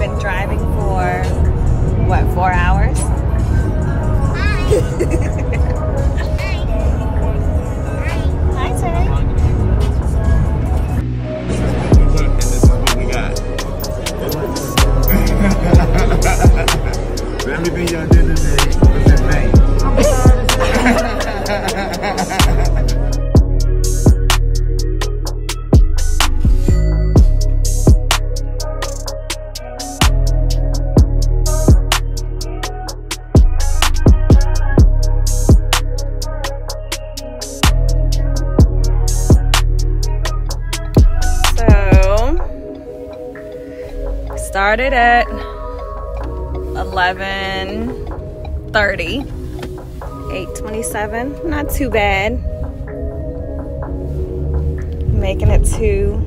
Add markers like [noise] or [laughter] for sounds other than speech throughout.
been driving for what four hours? [laughs] started at eleven thirty. 827. Not too bad. Making it to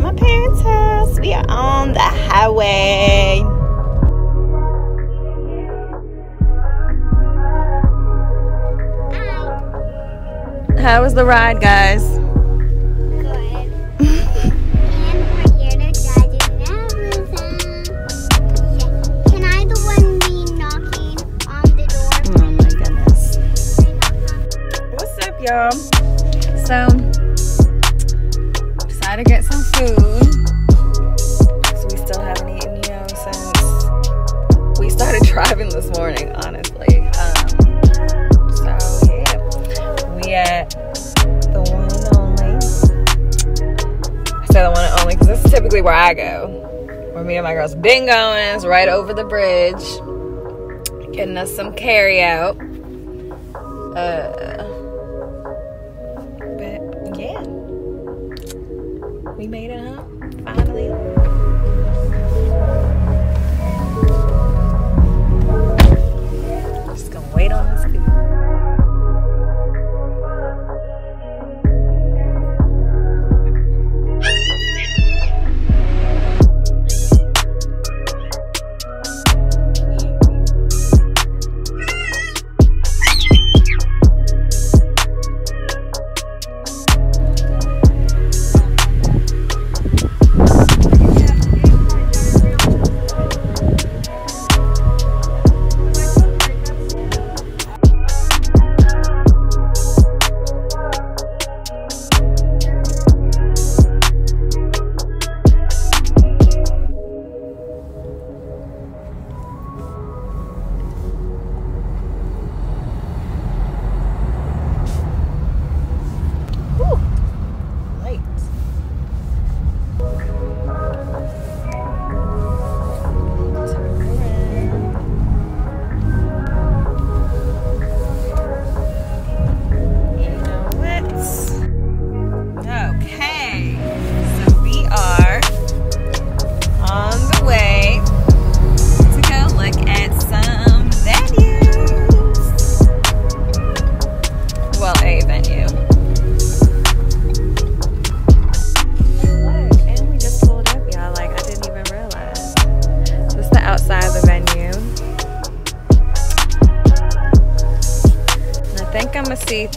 my parents' house. We are on the highway. How was the ride, guys? Y'all? So, decided to get some food. So we still haven't eaten, you know, since we started [laughs] driving this morning, honestly. Um, so yeah, we at the one and only. I say the one and only because this is typically where I go. Where me and my girls been going. It's right over the bridge getting us some carry out. Uh,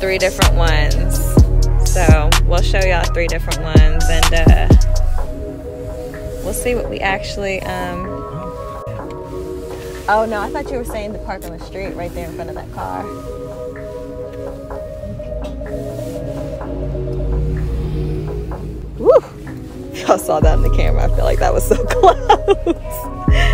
three different ones. So we'll show y'all three different ones and uh we'll see what we actually um Oh no, I thought you were saying the park on the street right there in front of that car. Woo! [laughs] Y'all saw that in the camera. I feel like that was so [laughs] close.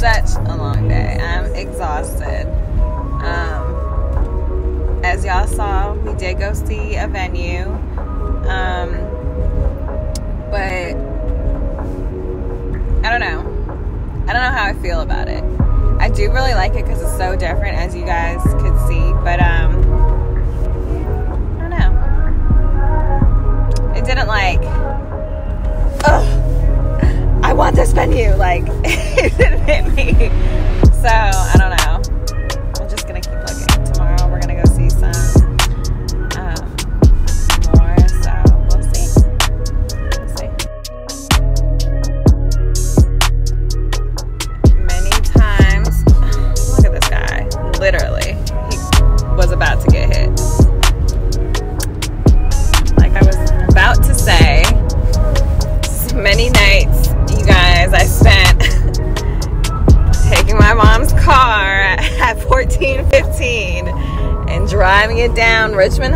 such a long day. I'm exhausted. Um, as y'all saw, we did go see a venue. Um, but I don't know. I don't know how I feel about it. I do really like it because it's so different, as you guys could see. But um, I don't know. It didn't like. Ugh. I want this venue. Like [laughs] it didn't hit me. So I don't know.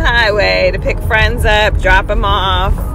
Highway to pick friends up, drop them off.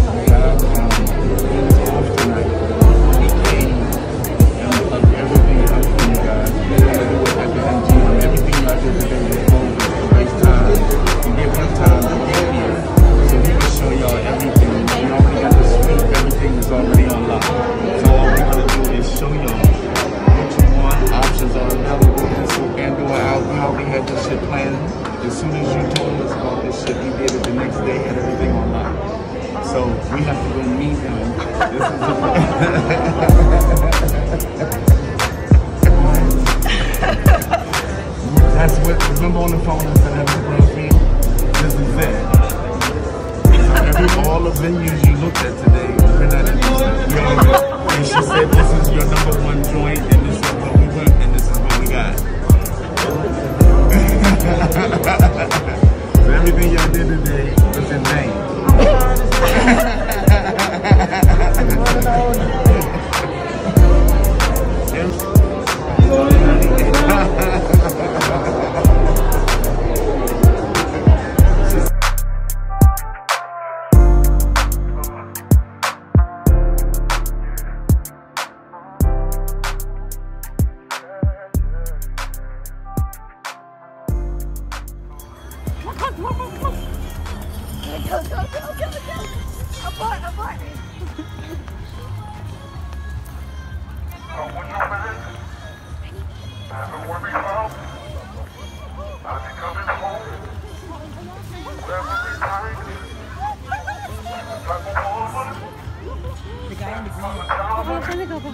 venues 가봐 빨리 가봐.